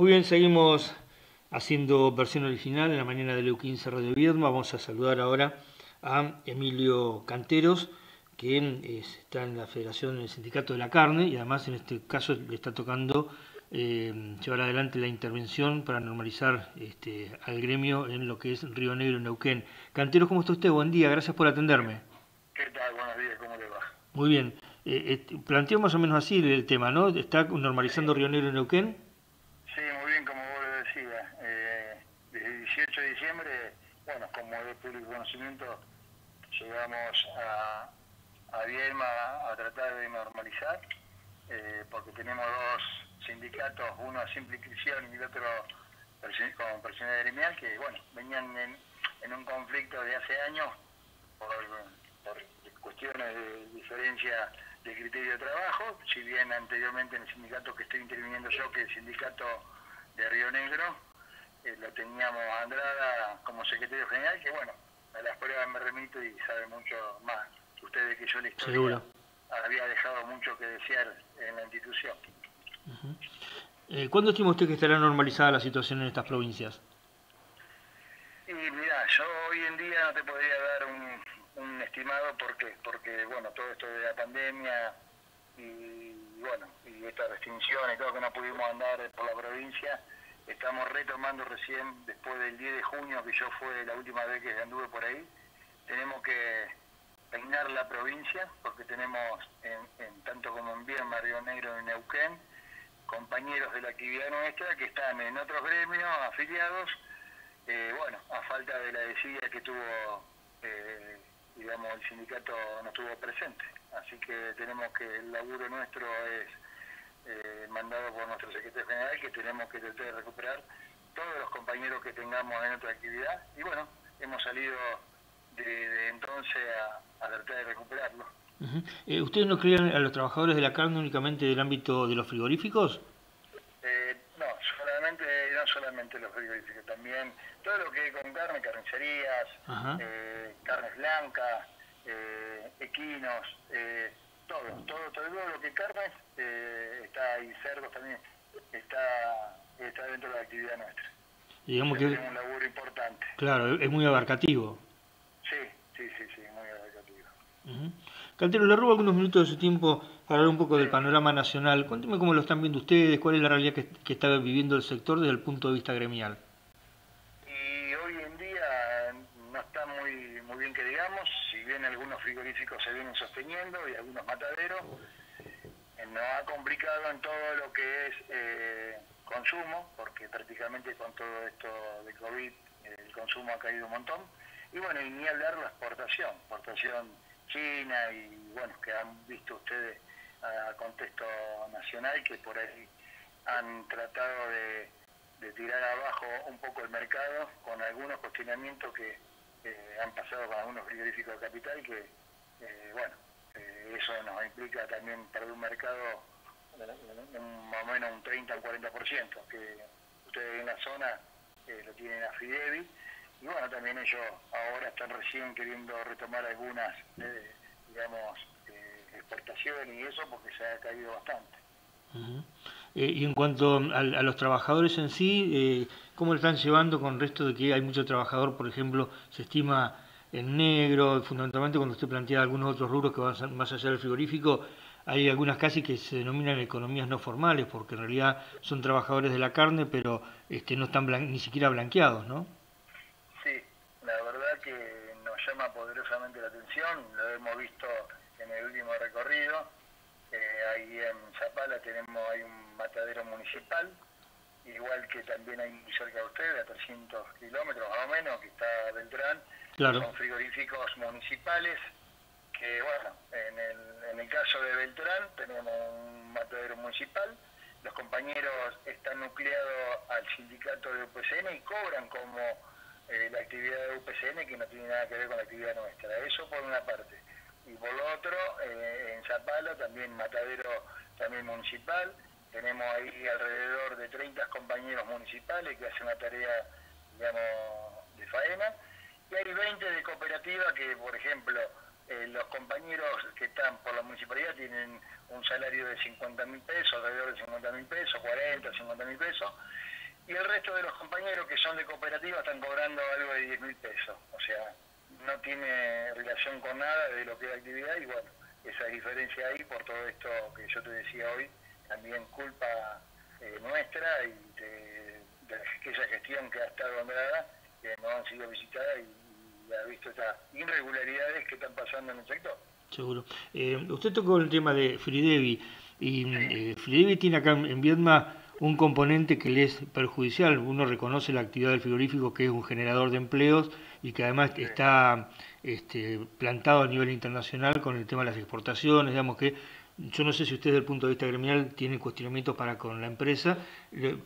Muy bien, seguimos haciendo versión original en la mañana de Leo 15 Radio Viedma. Vamos a saludar ahora a Emilio Canteros, que está en la Federación del Sindicato de la Carne y además en este caso le está tocando eh, llevar adelante la intervención para normalizar este, al gremio en lo que es Río Negro, Neuquén. Canteros, ¿cómo está usted? Buen día, gracias por atenderme. ¿Qué tal? Buenos días, ¿cómo le va? Muy bien. Eh, eh, planteo más o menos así el tema, ¿no? ¿Está normalizando Río Negro y Neuquén? Público conocimiento, llegamos a, a a tratar de normalizar, eh, porque tenemos dos sindicatos, uno a simple inscripción y el otro con personal gremial, que bueno, venían en, un conflicto de hace años por, cuestiones de diferencia de criterio de trabajo, si bien anteriormente en el sindicato que estoy interviniendo yo, que es el sindicato de Río Negro, eh, lo teníamos a Andrada como secretario general, que bueno, a las pruebas me remito y sabe mucho más ustedes que yo la historia. Había dejado mucho que desear en la institución. Eh, ¿Cuándo estima usted que estará normalizada la situación en estas provincias? Y mira, yo hoy en día no te podría dar un, un estimado, ¿por qué? Porque, bueno, todo esto de la pandemia y, bueno, y esta restricción y todo que no pudimos andar por la provincia, Estamos retomando recién, después del 10 de junio, que yo fue la última vez que anduve por ahí, tenemos que peinar la provincia, porque tenemos, en, tanto como en Vierma, Río Negro y Neuquén, compañeros de la actividad nuestra que están en otros gremios afiliados, eh, bueno, a falta de la desidia que tuvo, eh, digamos, el sindicato no estuvo presente. Así que tenemos que el laburo nuestro es eh, mandado por nuestro secretario general tenemos que tratar de recuperar. Todos los compañeros que tengamos en otra actividad. Y bueno, hemos salido de, entonces a, tratar de recuperarlo. Eh, ¿Ustedes no creen a los trabajadores de la carne únicamente del ámbito de los frigoríficos? Eh, no, solamente, no solamente los frigoríficos, también todo lo que con carne, carnicerías, carnes blancas, equinos, todo, todo, todo lo que carnes eh, está y cerdos también está, está dentro de la actividad nuestra. Digamos que es un laburo importante. Claro, es muy abarcativo. Sí, sí, sí, sí, muy abarcativo. Uh Cantero, le robo algunos minutos de su tiempo para hablar un poco del panorama nacional. Cuénteme cómo lo están viendo ustedes, cuál es la realidad que, que está viviendo el sector desde el punto de vista gremial. Y hoy en día no está muy, muy bien que digamos, si bien algunos frigoríficos se vienen sosteniendo y algunos mataderos, nos ha complicado en todo lo que es eh, consumo, porque prácticamente con todo esto de COVID el consumo ha caído un montón. Y bueno, y ni hablar la exportación, exportación china y bueno, que han visto ustedes a contexto nacional que por ahí han tratado de, tirar abajo un poco el mercado con algunos cuestionamientos que han pasado con algunos frigoríficos de capital que, eh, bueno, eh, eso nos implica también perder un mercado más o menos un 30 al 40%, que ustedes en la zona eh, lo tienen a Fidevi, y bueno, también ellos ahora están recién queriendo retomar algunas, eh, digamos, exportaciones y eso porque se ha caído bastante. y en cuanto a, los trabajadores en sí, ¿cómo lo están llevando con el resto de que hay mucho trabajador, por ejemplo, se estima en negro, fundamentalmente cuando usted plantea algunos otros rubros que van más allá del frigorífico, hay algunas casi que se denominan economías no formales, porque en realidad son trabajadores de la carne, pero este, no están ni siquiera blanqueados, ¿no? Sí, la verdad que nos llama poderosamente la atención, lo hemos visto en el último recorrido, eh, ahí en Zapala tenemos hay un matadero municipal, igual que también hay cerca de ustedes, a 300 kilómetros más o menos, que está Beltrán, son frigoríficos municipales que, bueno, en el, en el caso de Beltrán tenemos un matadero municipal, los compañeros están nucleados al sindicato de UPCN y cobran como eh, la actividad de UPCN que no tiene nada que ver con la actividad nuestra. Eso por una parte. Y por lo otro, eh, en Zapala también matadero también municipal. Tenemos ahí alrededor de 30 compañeros municipales que hacen una tarea, digamos, de faena y hay 20 de cooperativa que, por ejemplo, eh, los compañeros que están por la municipalidad tienen un salario de 50 mil pesos, alrededor de 50 mil pesos, 40, 50 mil pesos, y el resto de los compañeros que son de cooperativa están cobrando algo de 10 mil pesos. O sea, no tiene relación con nada de lo que es la actividad y bueno, esa diferencia ahí por todo esto que yo te decía hoy, también culpa eh, nuestra y de, aquella gestión que ha estado nombrada, que no han sido visitadas y, ha visto estas irregularidades que están pasando en el sector. Seguro. Eh, usted tocó el tema de Fridevi y eh, Fridevi tiene acá en Viedma un componente que le es perjudicial. Uno reconoce la actividad del frigorífico que es un generador de empleos y que además está este, plantado a nivel internacional con el tema de las exportaciones, digamos que yo no sé si usted desde el punto de vista gremial tiene cuestionamientos para con la empresa,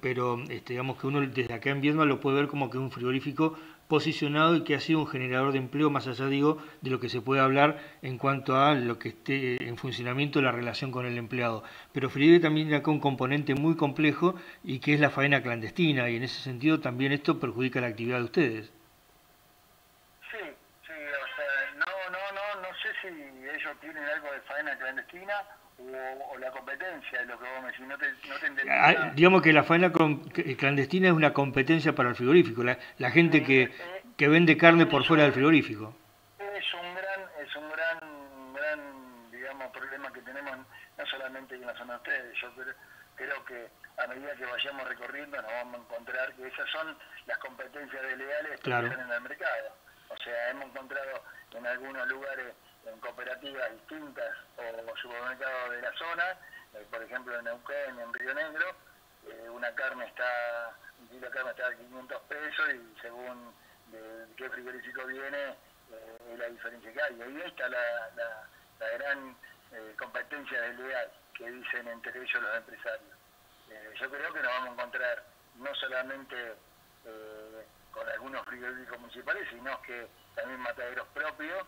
pero este, digamos que uno desde acá en Viedma lo puede ver como que un frigorífico posicionado y que ha sido un generador de empleo, más allá, digo, de lo que se puede hablar en cuanto a lo que esté en funcionamiento la relación con el empleado. Pero Frigorífico también tiene acá un componente muy complejo y que es la faena clandestina, y en ese sentido también esto perjudica la actividad de ustedes. Sí, sí, o sea, no, no, no, no sé si ellos tienen algo de faena clandestina o, la competencia, lo que vos me decís, no te, no ah, digamos que la faena clandestina es una competencia para el frigorífico, la, la gente que, eh, que vende carne por fuera del frigorífico. Es un gran, es un gran, gran, digamos, problema que tenemos no solamente en la zona de ustedes, yo creo, que a medida que vayamos recorriendo nos vamos a encontrar que esas son las competencias desleales que están en el mercado. O sea, hemos encontrado en algunos lugares en cooperativas distintas o supermercados de la zona, eh, por ejemplo en Neuquén, en Río Negro, eh, una carne está, un kilo de carne está a 500 pesos y según de, qué frigorífico viene eh, es la diferencia que hay. Y ahí está la, la, gran competencia desleal que dicen entre ellos los empresarios. yo creo que nos vamos a encontrar no solamente con algunos frigoríficos municipales, sino que también mataderos propios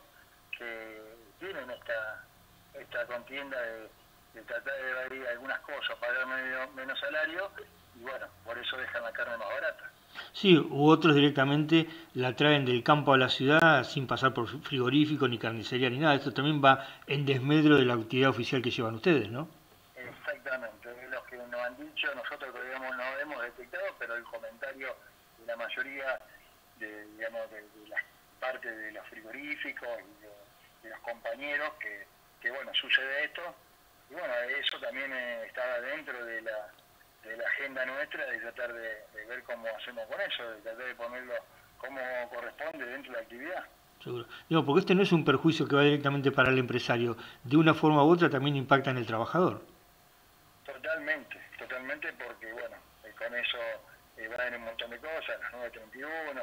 que tienen esta, esta contienda de, tratar de evadir algunas cosas, pagar menos, salario, y bueno, por eso dejan la carne más barata. Sí, u otros directamente la traen del campo a la ciudad sin pasar por frigorífico, ni carnicería, ni nada. Esto también va en desmedro de la actividad oficial que llevan ustedes, ¿no? Exactamente, los que nos han dicho, nosotros digamos, no hemos detectado, pero el comentario de la mayoría de, digamos, de, de las partes de los frigoríficos y de de los compañeros que, que, bueno, sucede esto. Y bueno, eso también eh, estaba dentro de la, de la agenda nuestra de tratar de, ver cómo hacemos con eso, de tratar de ponerlo como corresponde dentro de la actividad. Seguro. Digo, porque este no es un perjuicio que va directamente para el empresario, de una forma u otra también impacta en el trabajador. Totalmente, totalmente, porque bueno, eh, con eso eh, va en un montón de cosas, las 931,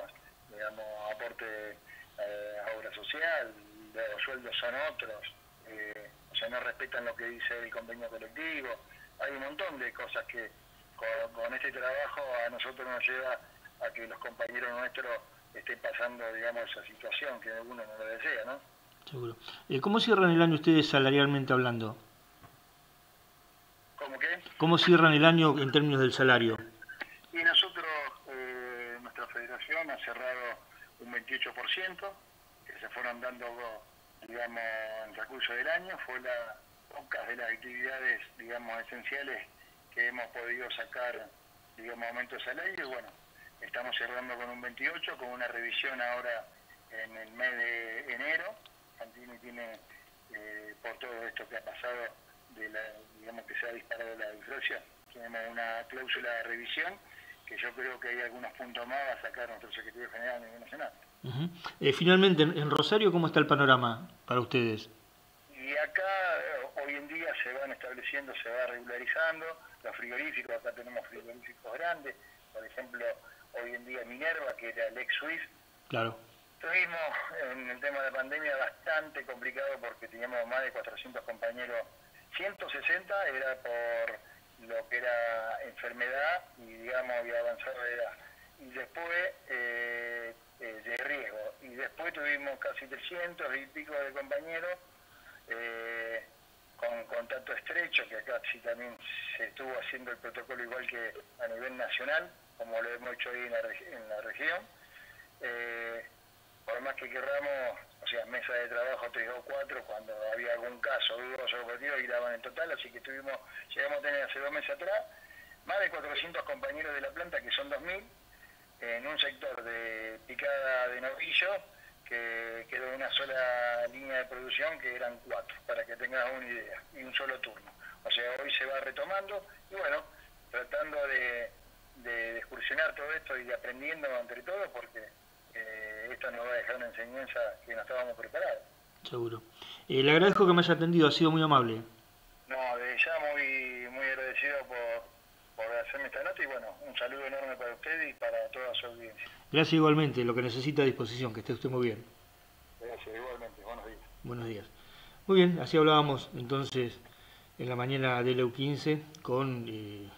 digamos, aporte a obra social, los sueldos son otros, eh, o sea, no respetan lo que dice el convenio colectivo. Hay un montón de cosas que con, este trabajo a nosotros nos lleva a que los compañeros nuestros estén pasando, digamos, esa situación que alguno no lo desea, ¿no? Seguro. Eh, ¿Cómo cierran el año ustedes salarialmente hablando? ¿Cómo qué? ¿Cómo cierran el año en términos del salario? Y nosotros, eh, nuestra federación ha cerrado un 28%, se fueron dando, digamos, en recurso del año, fue la pocas de las actividades, digamos, esenciales que hemos podido sacar, digamos, aumento de salario y bueno, estamos cerrando con un 28, con una revisión ahora en el mes de enero. Santini tiene, eh, por todo esto que ha pasado, de la, digamos que se ha disparado la inflación, tenemos una cláusula de revisión que yo creo que hay algunos puntos más a sacar nuestro secretario general a nivel nacional. Eh, finalmente, en Rosario, ¿cómo está el panorama para ustedes? Y acá eh, hoy en día se van estableciendo, se va regularizando los frigoríficos, acá tenemos frigoríficos grandes, por ejemplo, hoy en día Minerva, que era el ex Swift. Claro. Tuvimos en el tema de la pandemia bastante complicado porque teníamos más de 400 compañeros, 160 era por lo que era enfermedad y digamos había avanzado de edad. Y después eh, eh, de riesgo. Y después tuvimos casi 300 y pico de compañeros eh, con contacto estrecho, que acá sí también se estuvo haciendo el protocolo igual que a nivel nacional, como lo hemos hecho ahí en la, en la región. Eh, por más que querramos, sea, mesa de trabajo 3 o 4, cuando había algún caso dudoso objetivo, y daban en total, así que tuvimos, llegamos a tener hace dos meses atrás más de 400 compañeros de la planta, que son 2.000, en un sector de picada de novillo, que quedó una sola línea de producción, que eran cuatro, para que tengas una idea, y un solo turno. O sea, hoy se va retomando, y bueno, tratando de, de, excursionar todo esto y aprendiendo entre todos, porque eh, esto nos va a dejar una enseñanza que no estábamos preparados. Seguro. Eh, le agradezco que me haya atendido, ha sido muy amable. No, de ya muy, muy agradecido por, por hacerme esta nota y bueno, un saludo enorme para usted y para toda su audiencia. Gracias igualmente, lo que necesita a disposición, que esté usted muy bien. Gracias, igualmente, buenos días. Buenos días. Muy bien, así hablábamos entonces en la mañana del EU15 con eh,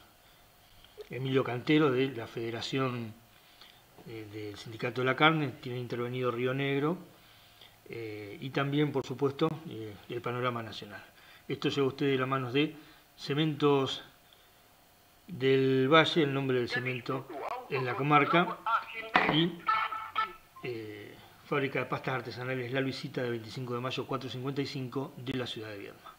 Emilio Cantero de la Federación eh, del Sindicato de la Carne, tiene intervenido Río Negro eh, y también, por supuesto, el panorama nacional. Esto lleva usted de las manos de Cementos del Valle, el nombre del cemento en la comarca, y eh, fábrica de pastas artesanales La Luisita de 25 de mayo 455 de la ciudad de Viedma.